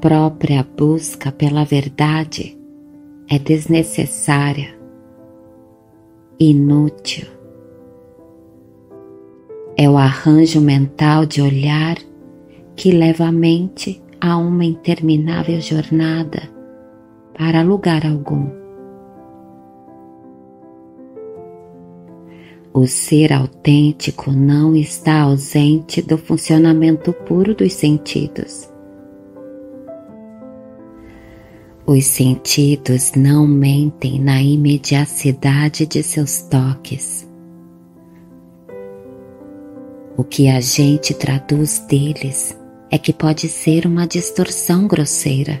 própria busca pela verdade é desnecessária, inútil. É o arranjo mental de olhar que leva a mente a uma interminável jornada para lugar algum. O ser autêntico não está ausente do funcionamento puro dos sentidos. Os sentidos não mentem na imediacidade de seus toques. O que a gente traduz deles é que pode ser uma distorção grosseira.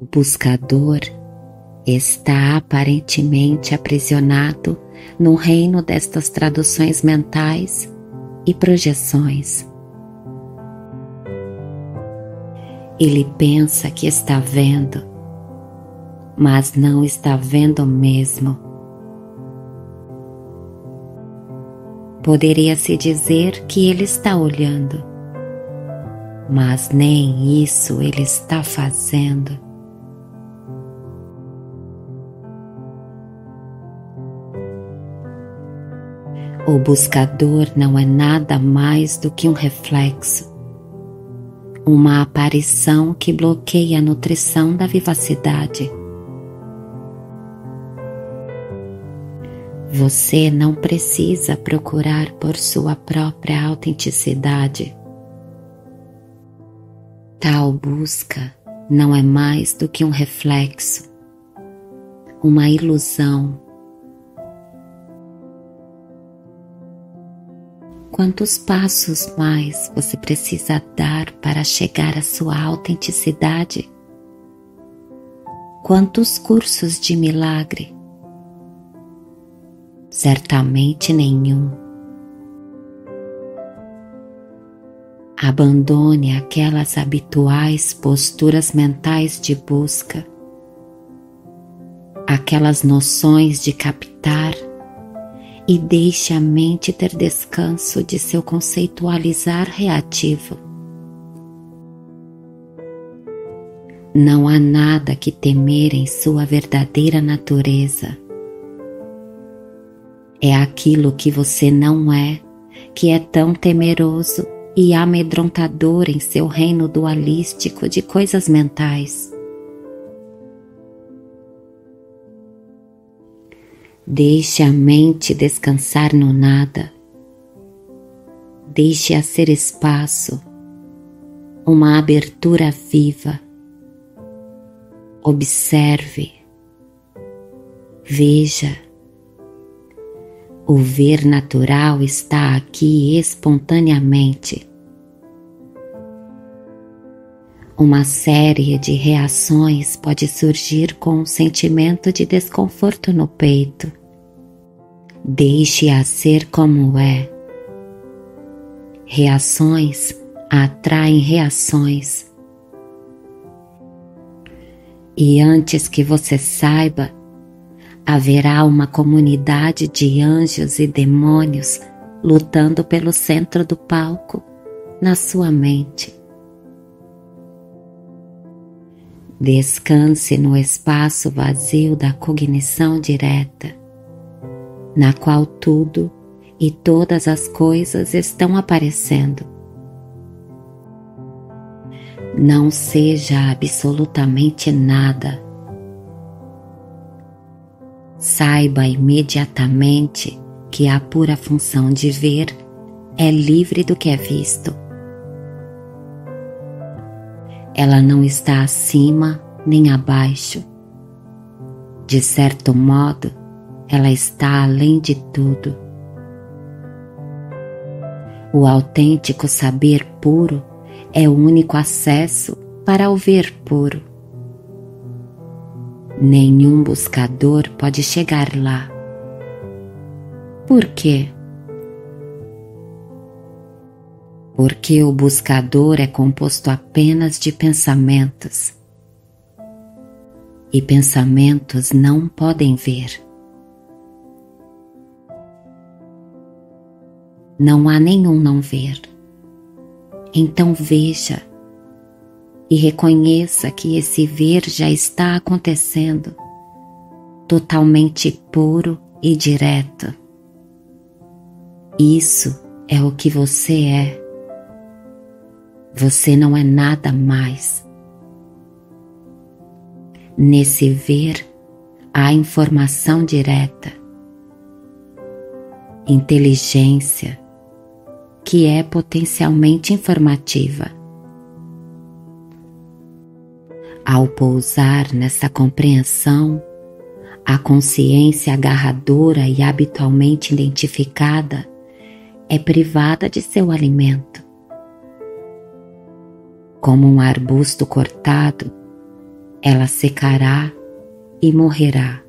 O buscador está aparentemente aprisionado no reino destas traduções mentais e projeções. Ele pensa que está vendo, mas não está vendo mesmo. Poderia-se dizer que ele está olhando, mas nem isso ele está fazendo. O buscador não é nada mais do que um reflexo, uma aparição que bloqueia a nutrição da vivacidade. Você não precisa procurar por sua própria autenticidade. Tal busca não é mais do que um reflexo, uma ilusão Quantos passos mais você precisa dar para chegar à sua autenticidade? Quantos cursos de milagre? Certamente nenhum. Abandone aquelas habituais posturas mentais de busca, aquelas noções de captar e deixe a mente ter descanso de seu conceitualizar reativo. Não há nada que temer em sua verdadeira natureza. É aquilo que você não é que é tão temeroso e amedrontador em seu reino dualístico de coisas mentais. Deixe a mente descansar no nada. Deixe-a ser espaço, uma abertura viva. Observe, veja. O ver natural está aqui espontaneamente. Uma série de reações pode surgir com um sentimento de desconforto no peito. Deixe-a ser como é. Reações atraem reações. E antes que você saiba, haverá uma comunidade de anjos e demônios lutando pelo centro do palco na sua mente. Descanse no espaço vazio da cognição direta, na qual tudo e todas as coisas estão aparecendo. Não seja absolutamente nada. Saiba imediatamente que a pura função de ver é livre do que é visto ela não está acima nem abaixo. De certo modo, ela está além de tudo. O autêntico saber puro é o único acesso para o ver puro. Nenhum buscador pode chegar lá. Por quê? Porque o buscador é composto apenas de pensamentos. E pensamentos não podem ver. Não há nenhum não ver, Então veja e reconheça que esse ver já está acontecendo, totalmente puro e direto. Isso é o que você é. Você não é nada mais. Nesse ver há informação direta, inteligência, que é potencialmente informativa. Ao pousar nessa compreensão, a consciência agarradora e habitualmente identificada é privada de seu alimento. Como um arbusto cortado, ela secará e morrerá.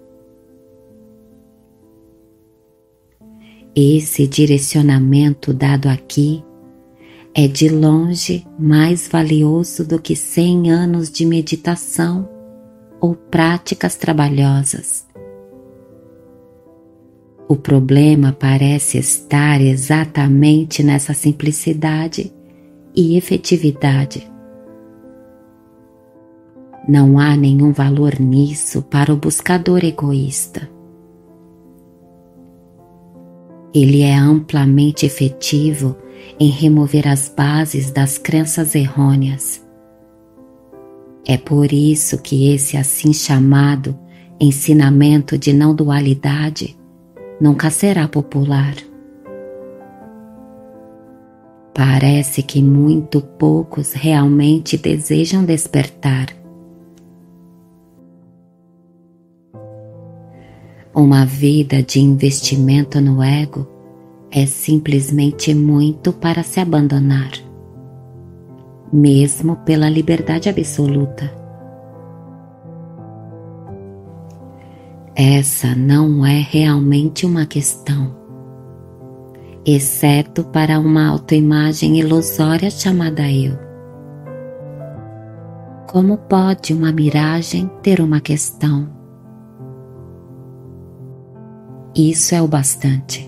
Esse direcionamento dado aqui é de longe mais valioso do que cem anos de meditação ou práticas trabalhosas. O problema parece estar exatamente nessa simplicidade e efetividade. Não há nenhum valor nisso para o buscador egoísta. Ele é amplamente efetivo em remover as bases das crenças errôneas. É por isso que esse assim chamado ensinamento de não dualidade nunca será popular. Parece que muito poucos realmente desejam despertar. Uma vida de investimento no ego é simplesmente muito para se abandonar, mesmo pela liberdade absoluta. Essa não é realmente uma questão, exceto para uma autoimagem ilusória chamada eu. Como pode uma miragem ter uma questão? Isso é o bastante.